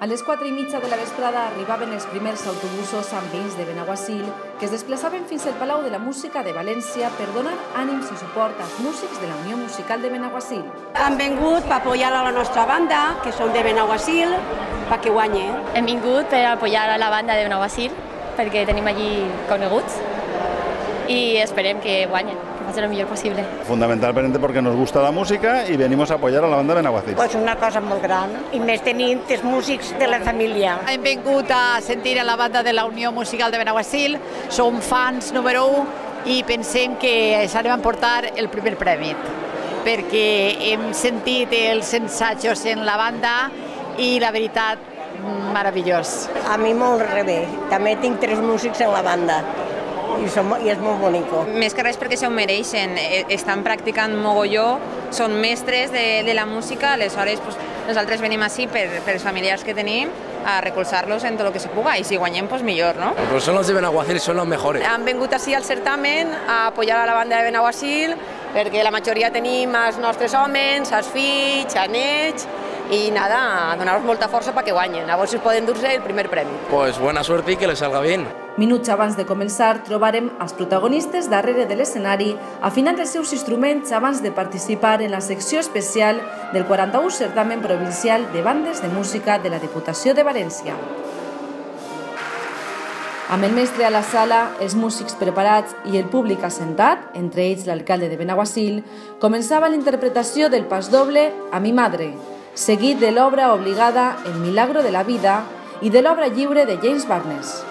A les 4 i mitja de la vesprada arribaven els primers autobusos amb veïns de Benaguasil que es desplaçaven fins al Palau de la Música de València per donar ànims i suport als músics de la Unió Musical de Benaguasil. Han vingut per apoyar a la nostra banda, que són de Benaguasil, perquè guanye. Hem vingut per apoyar a la banda de Benaguasil, perquè tenim allí coneguts i esperem que guanyen, facin el millor possible. Fundamentalmente porque nos gusta la música y venimos a apoyar a la banda Benaguacil. Pues una cosa molt gran, i més tenint els músics de la família. Hem vingut a sentir a la banda de la Unió Musical de Benaguasil, som fans número 1 i pensem que s'anem a emportar el primer premi perquè hem sentit els ensajos en la banda i la veritat, meravellós. A mi molt rebé. També tinc tres músics en la banda i, som, i és molt bonico. Més que res perquè s'ho mereixen, eh, estan practicant mogolló, són mestres de, de la música, aleshores pues, nosaltres venim així per, per els familiars que tenim a recolzar-los en tot el que se puga i si guanyem, pues millor, ¿no? Pues son los de Benaguacil, son los mejores. Han vingut així al certamen a apoyar a la banda de Benaguasil, perquè la majoria tenim els nostres homes, els fills, els nets, i nada, a donar-los molta força perquè guanyen, a veure si poden dur-se el primer premi. Pues buena suerte y que les salga bien. Minuts abans de començar, trobarem els protagonistes darrere de l'escenari afinant els seus instruments abans de participar en la secció especial del 41 certamen provincial de bandes de música de la Diputació de València. Amb el mestre a la sala, els músics preparats i el públic assentat, entre ells l'alcalde de Benaguasil, començava la interpretació del pas doble A mi madre, seguit de l'obra obligada El milagro de la vida i de l'obra lliure de James Barnes.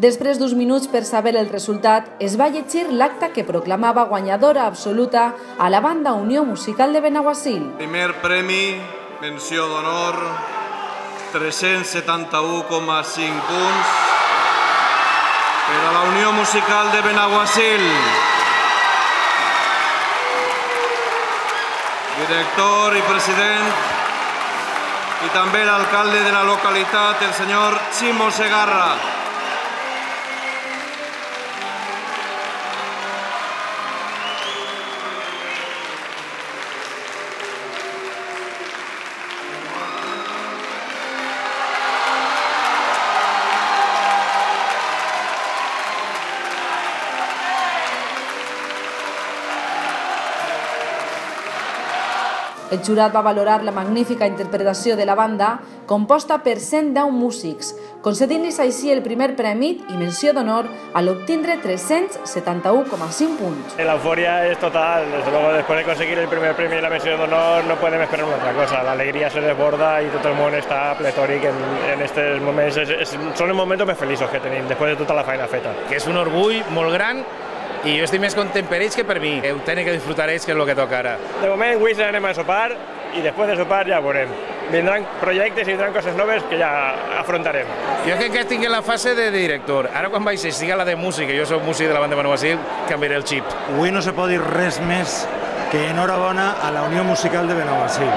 Després d'uns minuts per saber el resultat, es va llegir l'acte que proclamava guanyadora absoluta a la banda Unió Musical de Benaguasil. Primer premi, menció d'honor, 371,5 punts per a la Unió Musical de Benaguasil. Director i president i també l'alcalde de la localitat, el senyor Ximo Segarra. El jurat va valorar la magnífica interpretació de la banda, composta per 110 músics, concedint-los així el primer premi i menció d'honor a l'obtindre 371,5 punts. La euforia es total, desde luego después de conseguir el primer premio y la mención de honor no podem esperar una otra cosa, la alegría se desborda y tot el món està pletòric en, en estos moments, es, són els moments més feliços que tenim després de tota la feina feta. Que és un orgull molt gran i jo estic més content per ells que per mi. Ho tenen que disfrutar ells, que és el que toca ara. De moment, avui se anem a sopar i després de sopar ja veurem. Vindran projectes i vindran coses noves que ja afrontarem. Jo crec que estic en la fase de director. Ara quan vaig siga la de música, jo soc músic de la banda Manuasil, canviaré el xip. Avui no se pot dir res més que enhorabona a la Unió Musical de Benaguasil,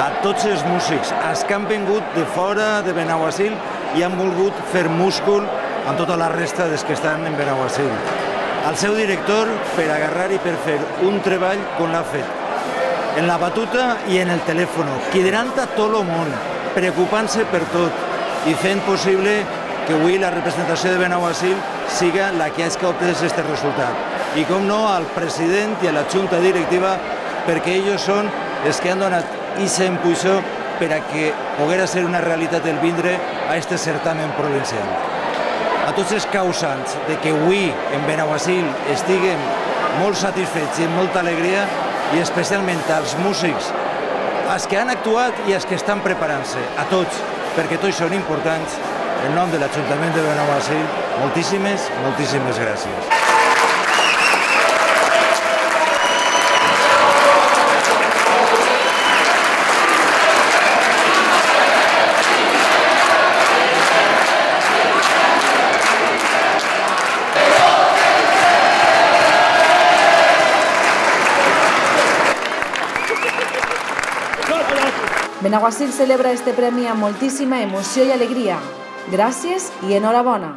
a tots els músics, els que han vingut de fora de Benaguasil i han volgut fer múscul amb tota la resta dels que estan en Benaguasil al seu director per agarrar i per fer un treball com l'ha fet. En la batuta i en el telèfon, cridant a tot el món, preocupant-se per tot. i fent possible que avui la representació de Benaguasil siga la que ha obtés aquest resultat. I com no, al president i a la junta directiva, perquè ells són els que han donat aquesta impulsió per a que poguera ser una realitat el vindre a este certamen provincial. A tots els causants de que avui en Benaguasil estiguem molt satisfets i amb molta alegria i especialment als músics, als que han actuat i als que estan preparant-se, a tots, perquè tots són importants, en nom de l'Ajuntament de Benaguasil, moltíssimes, moltíssimes gràcies. Benaguasil celebra este premi amb moltíssima emoció i alegria. Gràcies i enhorabona.